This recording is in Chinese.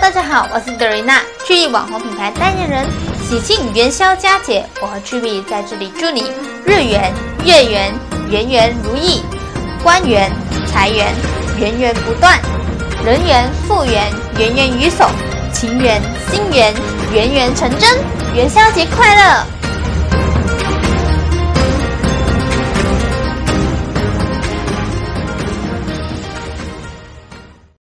大家好，我是德瑞娜，趣意网红品牌代言人。喜庆元宵佳节，我和趣意在这里祝你日圆月圆，圆圆如意，官圆财源源源不断，人缘复原，源源于手，情缘心缘，圆圆成真，元宵节快乐！